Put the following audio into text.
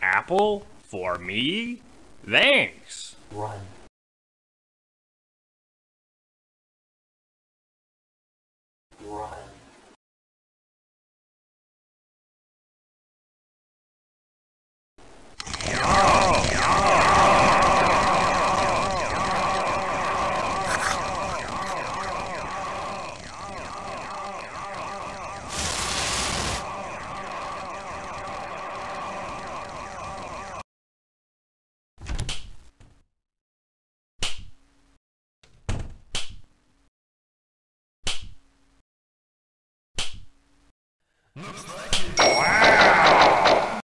apple? For me? Thanks. Run. Looks like.